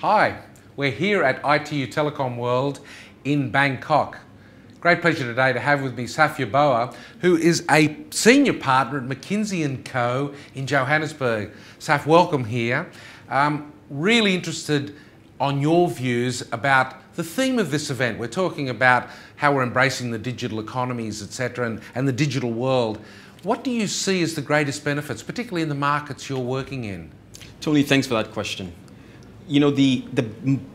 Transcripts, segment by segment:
Hi, we're here at ITU Telecom World in Bangkok. Great pleasure today to have with me Saf Yeboah, who is a senior partner at McKinsey & Co. in Johannesburg. Saf, welcome here. Um, really interested on your views about the theme of this event. We're talking about how we're embracing the digital economies, etc., and, and the digital world. What do you see as the greatest benefits, particularly in the markets you're working in? Tony, thanks for that question you know, the, the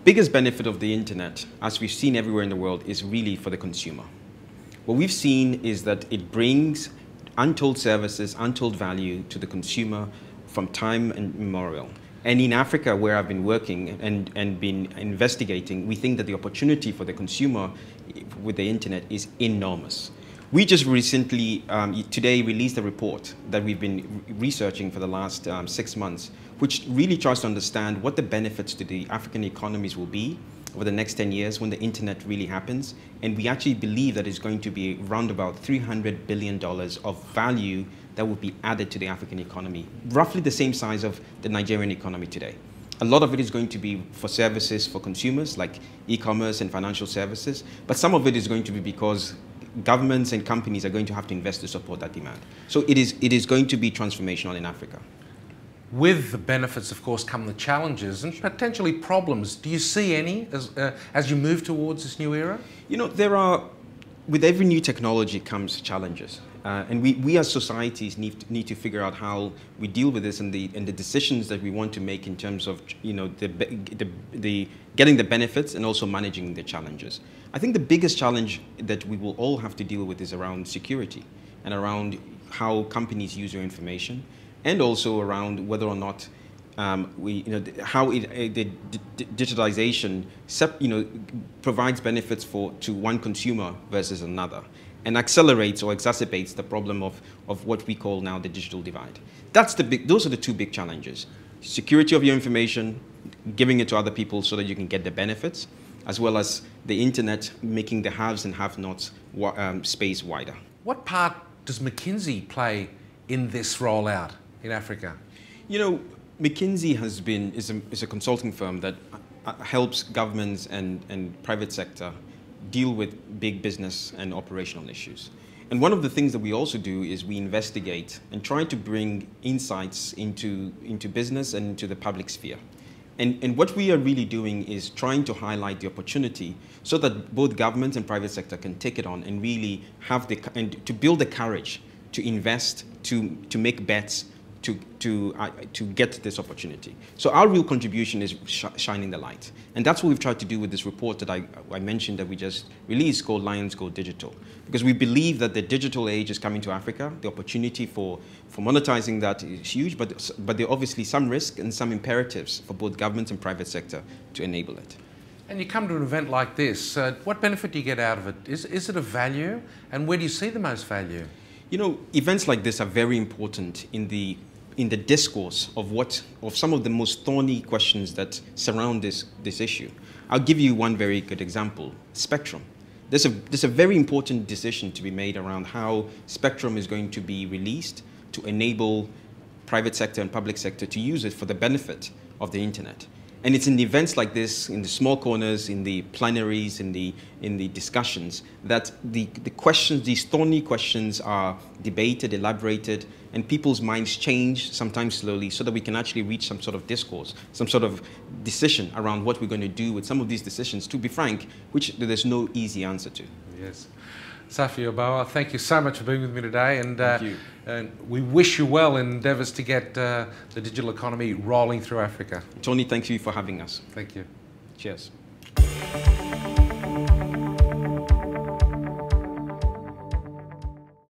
biggest benefit of the internet, as we've seen everywhere in the world, is really for the consumer. What we've seen is that it brings untold services, untold value to the consumer from time immemorial. And in Africa, where I've been working and, and been investigating, we think that the opportunity for the consumer eh, with the internet is enormous. We just recently, um, today, released a report that we've been researching for the last um, six months, which really tries to understand what the benefits to the African economies will be over the next 10 years when the internet really happens. And we actually believe that it's going to be around about $300 billion of value that will be added to the African economy, roughly the same size of the Nigerian economy today. A lot of it is going to be for services for consumers, like e-commerce and financial services, but some of it is going to be because governments and companies are going to have to invest to support that demand. So it is, it is going to be transformational in Africa. With the benefits, of course, come the challenges and potentially problems. Do you see any as, uh, as you move towards this new era? You know, there are, with every new technology comes challenges. Uh, and we, we as societies need to, need to figure out how we deal with this and the, and the decisions that we want to make in terms of you know, the, the, the getting the benefits and also managing the challenges. I think the biggest challenge that we will all have to deal with is around security and around how companies use your information and also around whether or not um, we, you know, how it, uh, the digitalization, you know, provides benefits for to one consumer versus another and accelerates or exacerbates the problem of, of what we call now the digital divide. That's the big, those are the two big challenges. Security of your information, giving it to other people so that you can get the benefits, as well as the internet making the haves and have-nots um, space wider. What part does McKinsey play in this rollout in Africa? You know, McKinsey has been, is a, is a consulting firm that uh, helps governments and, and private sector deal with big business and operational issues. And one of the things that we also do is we investigate and try to bring insights into, into business and into the public sphere. And, and what we are really doing is trying to highlight the opportunity so that both government and private sector can take it on and really have the, and to build the courage to invest, to, to make bets, to, to, uh, to get this opportunity. So our real contribution is sh shining the light. And that's what we've tried to do with this report that I, I mentioned that we just released called Lions Go Digital. Because we believe that the digital age is coming to Africa. The opportunity for, for monetizing that is huge, but, but there are obviously some risk and some imperatives for both government and private sector to enable it. And you come to an event like this, uh, what benefit do you get out of it? Is, is it a value? And where do you see the most value? You know, events like this are very important in the in the discourse of what of some of the most thorny questions that surround this this issue. I'll give you one very good example: spectrum. There's a there's a very important decision to be made around how spectrum is going to be released to enable private sector and public sector to use it for the benefit of the internet. And it's in events like this, in the small corners, in the plenaries, in the, in the discussions, that the, the questions, these thorny questions are debated, elaborated, and people's minds change, sometimes slowly, so that we can actually reach some sort of discourse, some sort of decision around what we're going to do with some of these decisions, to be frank, which there's no easy answer to. Yes. Saf Yeboah, thank you so much for being with me today. And, uh, and we wish you well in endeavours to get uh, the digital economy rolling through Africa. Tony, thank you for having us. Thank you. Cheers.